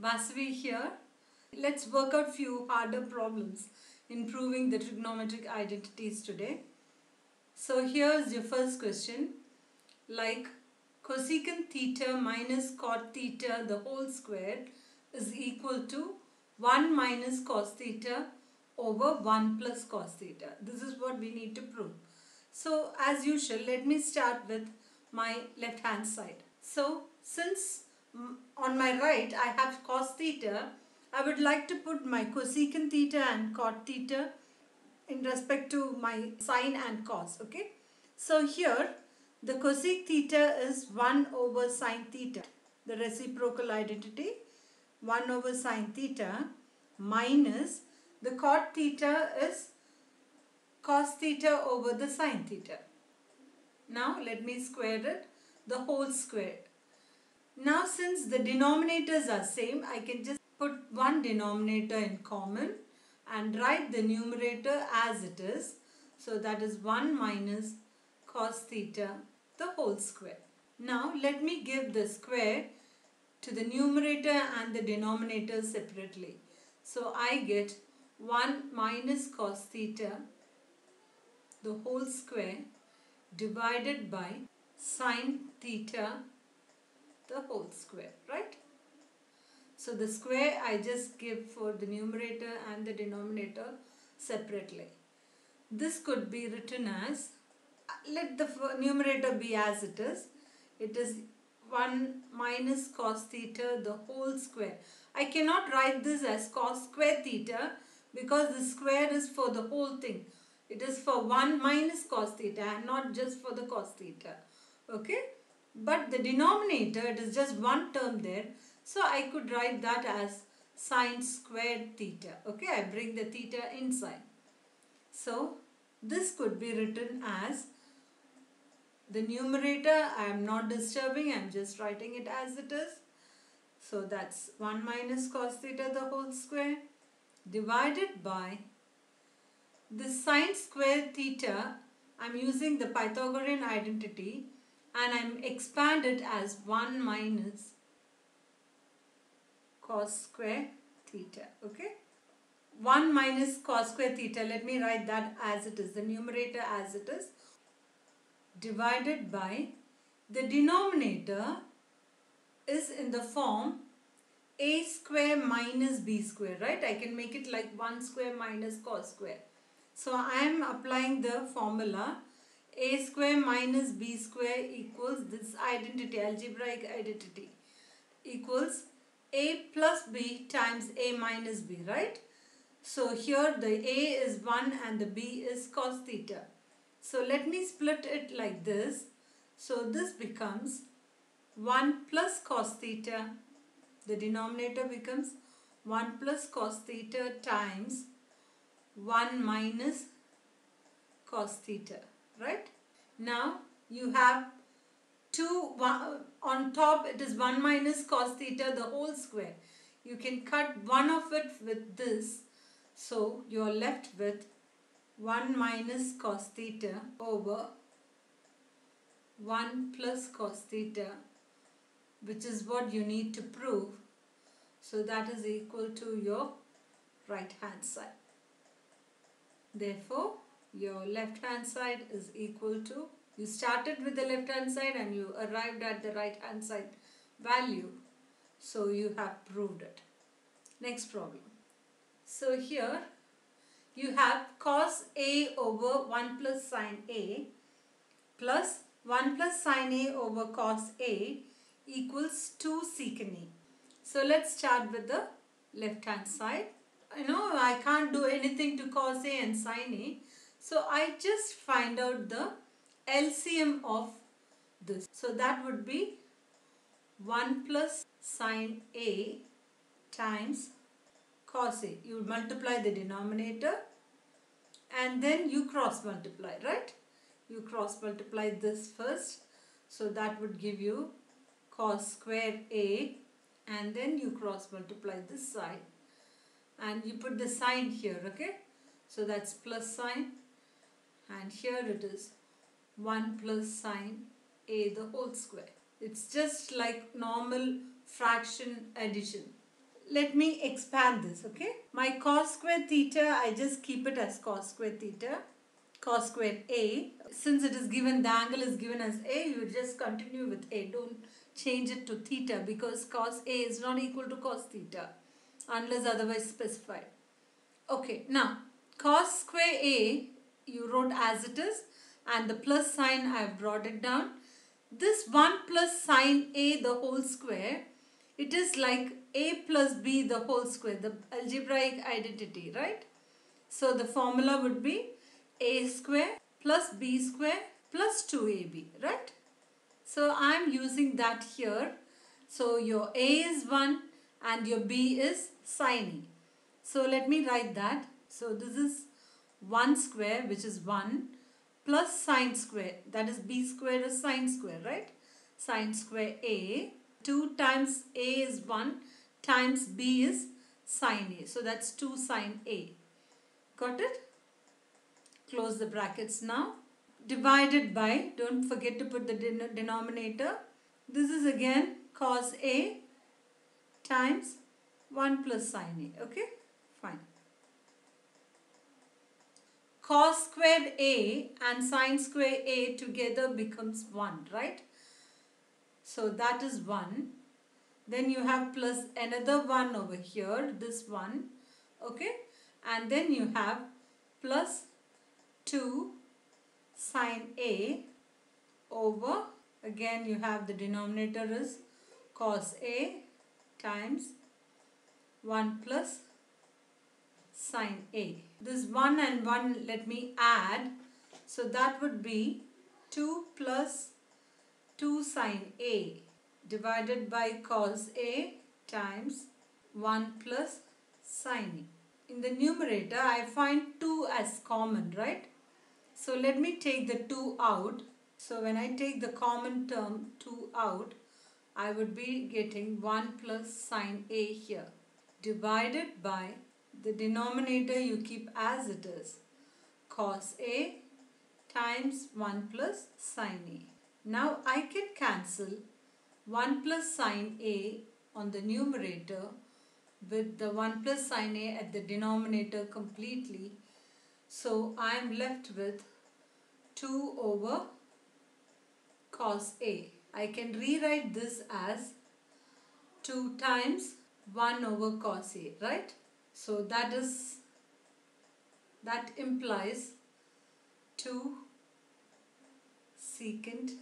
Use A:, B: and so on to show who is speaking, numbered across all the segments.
A: Vasavi here. Let's work out few harder problems in proving the trigonometric identities today. So here's your first question. Like cosecant theta minus cot theta the whole square is equal to 1 minus cos theta over 1 plus cos theta. This is what we need to prove. So as usual, let me start with my left hand side. So since on my right I have cos theta, I would like to put my cosecant theta and cot theta in respect to my sine and cos, okay? So here the cosec theta is 1 over sine theta, the reciprocal identity 1 over sine theta minus the cot theta is cos theta over the sine theta. Now let me square it, the whole square. Now since the denominators are same, I can just put one denominator in common and write the numerator as it is. So that is 1 minus cos theta the whole square. Now let me give the square to the numerator and the denominator separately. So I get 1 minus cos theta the whole square divided by sine theta the whole square, right? So the square I just give for the numerator and the denominator separately. This could be written as, let the numerator be as it is. It is 1 minus cos theta the whole square. I cannot write this as cos square theta because the square is for the whole thing. It is for 1 minus cos theta and not just for the cos theta. Okay. But the denominator, it is just one term there. So I could write that as sine squared theta. Okay. I bring the theta inside. So this could be written as the numerator I am not disturbing. I am just writing it as it is. So that's 1 minus cos theta the whole square divided by the sine square theta, I'm using the Pythagorean identity and I'm expand it as 1 minus cos square theta. Okay. 1 minus cos square theta, let me write that as it is, the numerator as it is, divided by the denominator is in the form a square minus b square, right? I can make it like 1 square minus cos square. So I am applying the formula a square minus b square equals this identity, algebraic identity equals a plus b times a minus b, right? So here the a is 1 and the b is cos theta. So let me split it like this. So this becomes 1 plus cos theta. The denominator becomes 1 plus cos theta times 1 minus cos theta, right? Now you have 2, one, on top it is 1 minus cos theta the whole square. You can cut one of it with this. So you are left with 1 minus cos theta over 1 plus cos theta which is what you need to prove. So that is equal to your right hand side. Therefore, your left hand side is equal to, you started with the left hand side and you arrived at the right hand side value. So you have proved it. Next problem. So here you have cos A over 1 plus sine A plus 1 plus sine A over cos A equals 2 secant A. So let's start with the left hand side you know I can't do anything to cos A and sin A. So I just find out the LCM of this. So that would be 1 plus sine A times cos A. You multiply the denominator and then you cross multiply, right? You cross multiply this first. So that would give you cos square A and then you cross multiply this side and you put the sign here okay so that's plus sign and here it is 1 plus sine a the whole square it's just like normal fraction addition let me expand this, okay? My cos square theta, I just keep it as cos square theta, cos square A. Since it is given, the angle is given as A, you just continue with A. Don't change it to theta because cos A is not equal to cos theta unless otherwise specified. Okay, now cos square A you wrote as it is and the plus sign I have brought it down. This 1 plus sine A the whole square, it is like A plus B the whole square, the algebraic identity, right? So the formula would be A square plus B square plus 2AB, right? So I am using that here. So your A is 1 and your B is sine A. So let me write that. So this is 1 square which is 1 plus sine square. That is b square is sine square right? Sine square a. 2 times a is 1 times b is sine a. So that's 2 sine a. Got it? Close the brackets now. Divided by don't forget to put the den denominator. This is again cos a times 1 plus sine a okay cos squared a and sine square a together becomes 1, right? So that is 1. Then you have plus another 1 over here, this 1, okay? And then you have plus 2 sine a over, again you have the denominator is cos a times 1 plus sine A. This 1 and 1 let me add. So that would be 2 plus 2 sine A divided by cos A times 1 plus sine A. In the numerator I find 2 as common right. So let me take the 2 out. So when I take the common term 2 out I would be getting 1 plus sine A here divided by the denominator you keep as it is cos A times 1 plus sine A. Now I can cancel 1 plus sine A on the numerator with the 1 plus sine A at the denominator completely. So I am left with 2 over cos A. I can rewrite this as 2 times 1 over cos A, right? So that is that implies 2 secant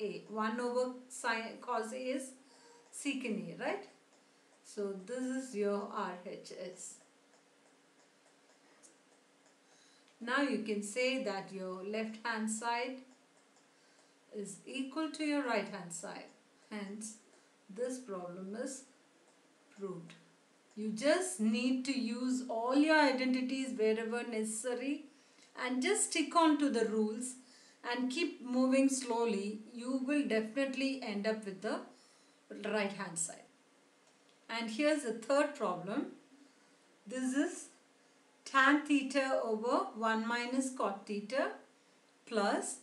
A: A. 1 over sine cos A is secant A, right? So this is your RHS. Now you can say that your left hand side is equal to your right hand side. Hence, this problem is proved. You just need to use all your identities wherever necessary and just stick on to the rules and keep moving slowly. You will definitely end up with the right hand side. And here's the third problem. This is tan theta over 1 minus cot theta plus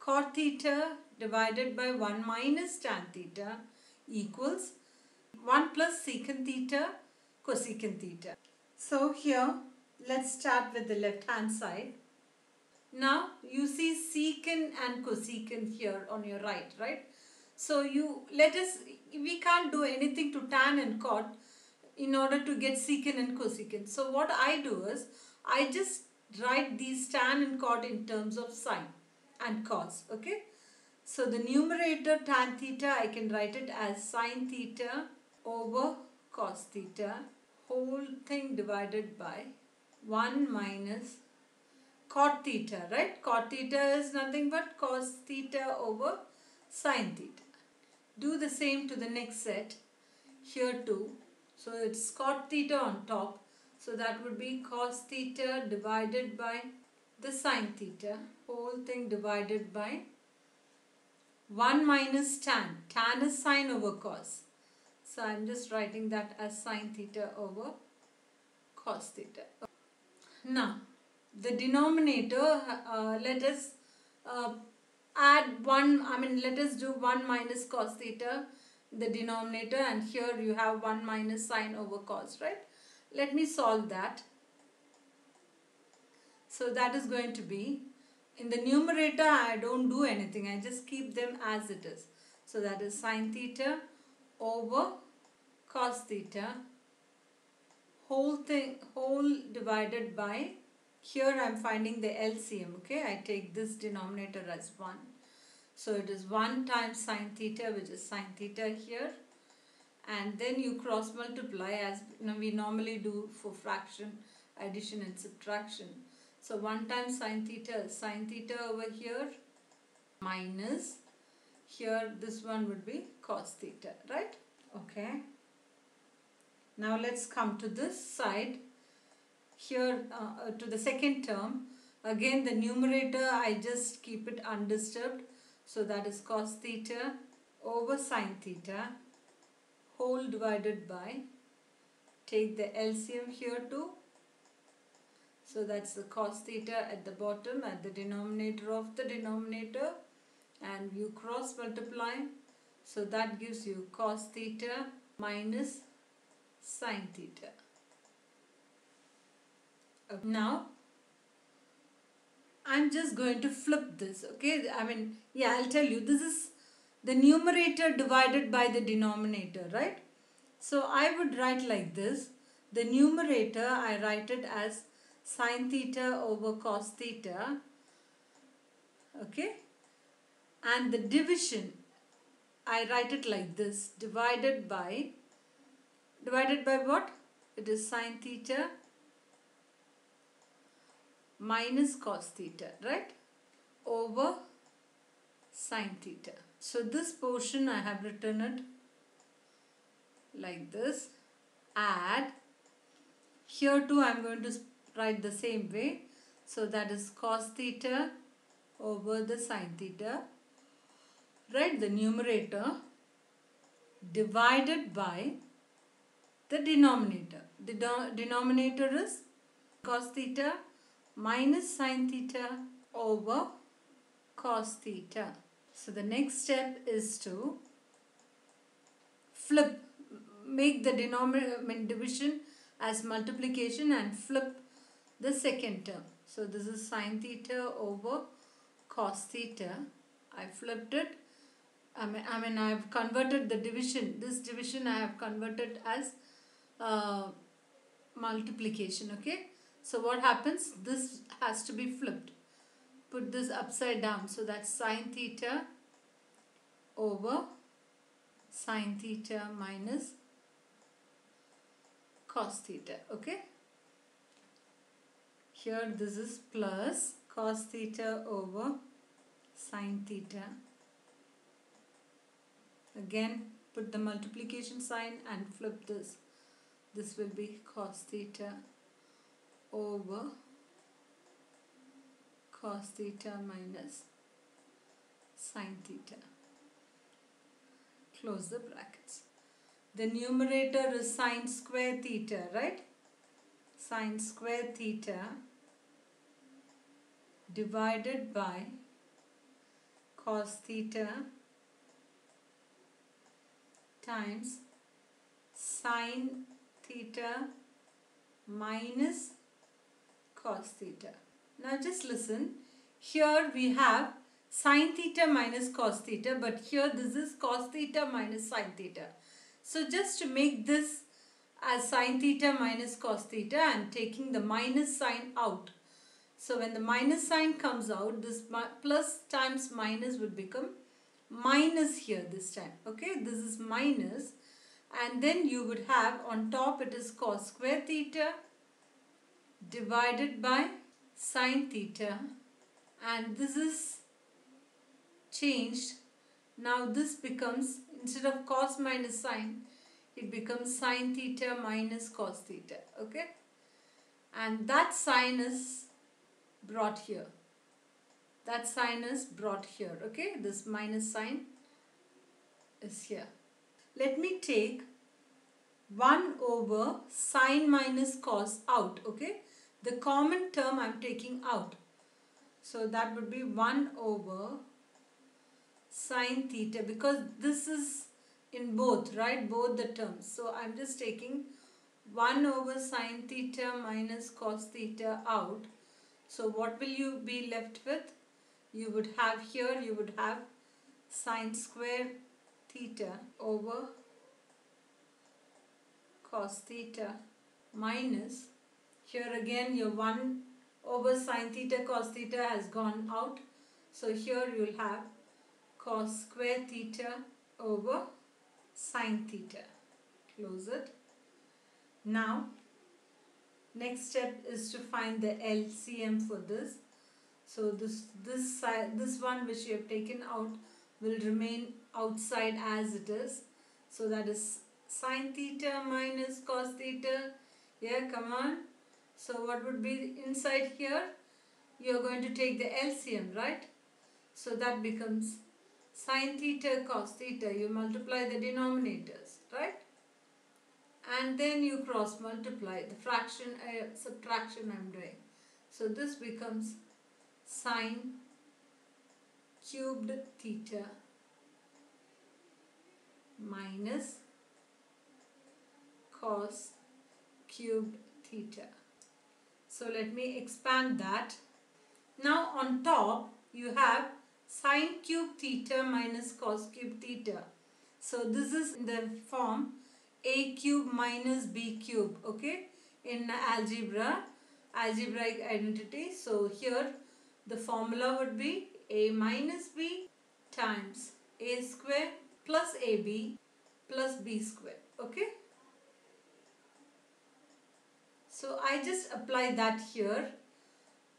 A: cot theta divided by 1 minus tan theta equals 1 plus secant theta cosecant theta. So here, let's start with the left hand side. Now, you see secant and cosecant here on your right, right? So you, let us, we can't do anything to tan and cot in order to get secant and cosecant. So what I do is, I just write these tan and cot in terms of sine and cos, okay? So the numerator tan theta, I can write it as sine theta over cos theta whole thing divided by 1 minus cot theta, right? Cot theta is nothing but cos theta over sine theta. Do the same to the next set here too. So it's cot theta on top. So that would be cos theta divided by the sine theta. Whole thing divided by 1 minus tan. Tan is sine over cos. So I'm just writing that as sine theta over cos theta. Now, the denominator, uh, let us uh, add 1, I mean let us do 1 minus cos theta the denominator and here you have 1 minus sine over cos right? Let me solve that. So that is going to be in the numerator I don't do anything I just keep them as it is. So that is sine theta over cos theta whole thing whole divided by here I'm finding the LCM okay? I take this denominator as 1 so it is 1 times sine theta which is sine theta here. And then you cross multiply as we normally do for fraction addition and subtraction. So 1 times sine theta sine theta over here minus here this one would be cos theta right? Okay now let's come to this side. Here uh, uh, to the second term. Again the numerator I just keep it undisturbed. So that is cos theta over sine theta whole divided by take the LCM here too. So that's the cos theta at the bottom at the denominator of the denominator. And you cross multiply. So that gives you cos theta minus sine theta. Now I'm just going to flip this okay? I mean yeah I'll tell you. This is the numerator divided by the denominator right? So I would write like this. The numerator I write it as sine theta over cos theta okay? And the division I write it like this divided by divided by what it is sine theta minus cos theta, right? Over sine theta. So this portion I have written it like this. Add. Here too I am going to write the same way. So that is cos theta over the sine theta. Write the numerator divided by the denominator. The denominator is cos theta minus sine theta over cos theta. So the next step is to flip, make the denominator division as multiplication and flip the second term. So this is sine theta over cos theta. I flipped it. I mean, I mean I have converted the division. This division I have converted as uh, multiplication. Okay. So what happens? This has to be flipped. Put this upside down. So that's sine theta over sine theta minus cos theta. Okay. Here this is plus cos theta over sine theta. Again put the multiplication sign and flip this. This will be cos theta over cos theta minus sine theta. Close the brackets. The numerator is sine square theta, right? Sine square theta divided by cos theta times sine theta minus cos theta. Now just listen. Here we have sine theta minus cos theta but here this is cos theta minus sine theta. So just to make this as sine theta minus cos theta I am taking the minus sign out. So when the minus sign comes out this plus times minus would become minus here this time. Okay this is minus and then you would have on top it is cos square theta divided by sine theta. And this is changed. Now this becomes instead of cos minus sine it becomes sine theta minus cos theta. Okay? And that sine is brought here. That sine is brought here. Okay? This minus sign is here let me take 1 over sine minus cos out okay the common term I'm taking out. So that would be 1 over sine theta because this is in both, right? Both the terms. So I'm just taking 1 over sine theta minus cos theta out. So what will you be left with? You would have here, you would have sine square theta over cos theta minus here again your 1 over sine theta cos theta has gone out. So here you'll have cos square theta over sine theta. Close it. Now next step is to find the LCM for this. So this this side this one which you have taken out will remain outside as it is. So that is sine theta minus cos theta. Yeah come on. So what would be inside here? You're going to take the LCM right? So that becomes sine theta cos theta. You multiply the denominators right? And then you cross multiply the fraction uh, subtraction I'm doing. So this becomes sine cubed theta minus cos cubed theta so let me expand that now on top you have sine cube theta minus cos cube theta. So this is in the form a cube minus b cube okay in algebra algebraic identity. So here the formula would be a minus b times a square plus ab plus b square okay. So I just apply that here.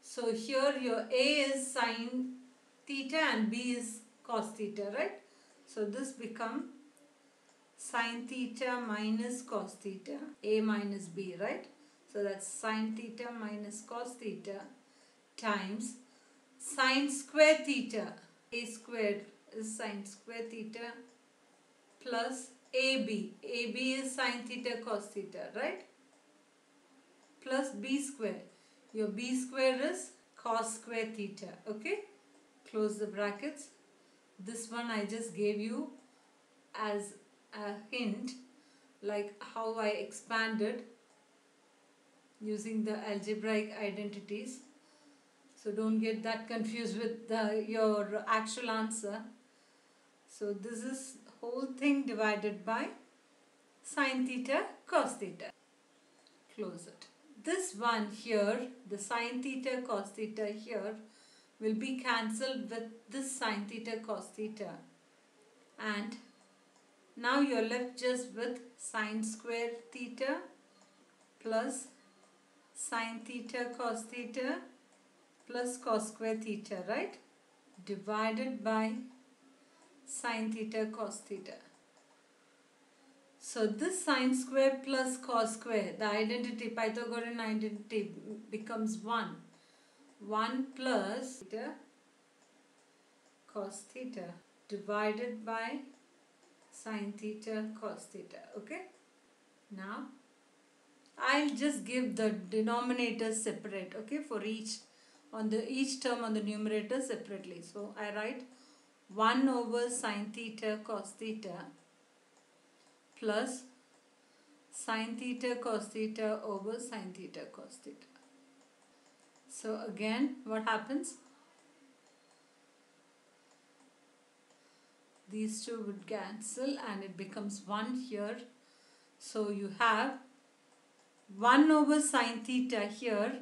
A: So here your a is sine theta and b is cos theta, right? So this become sine theta minus cos theta, a minus b, right? So that's sine theta minus cos theta times sine square theta, a squared is sine square theta plus ab, ab is sine theta cos theta, right? Plus b square, your b square is cos square theta, okay? close the brackets. This one I just gave you as a hint like how I expanded using the algebraic identities. So don't get that confused with the, your actual answer. So this is whole thing divided by sine theta cos theta. Close it. This one here the sine theta cos theta here will be cancelled with this sine theta cos theta. And now you're left just with sine square theta plus sine theta cos theta plus cos square theta right? Divided by sine theta cos theta. So this sine square plus cos square the identity Pythagorean identity becomes 1 1 plus theta cos theta divided by sine theta cos theta okay? Now I'll just give the denominator separate okay for each on the each term on the numerator separately. So I write 1 over sine theta cos theta plus sine theta cos theta over sine theta cos theta so again what happens? These two would cancel and it becomes 1 here. So you have 1 over sine theta here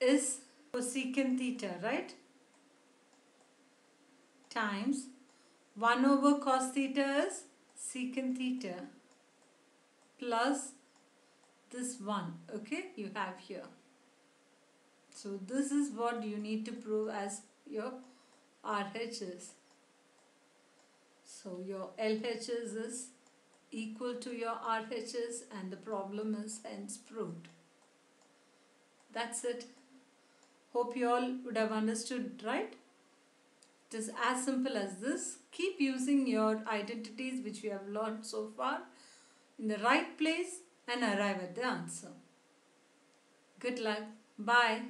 A: is cosecant theta, right? Times 1 over cos theta is secant theta plus this 1, okay, you have here. So this is what you need to prove as your RHS. So your LHS is equal to your RHS and the problem is hence proved. That's it. Hope you all would have understood, right? It is as simple as this. Keep using your identities which you have learned so far in the right place and arrive at the answer. Good luck. Bye.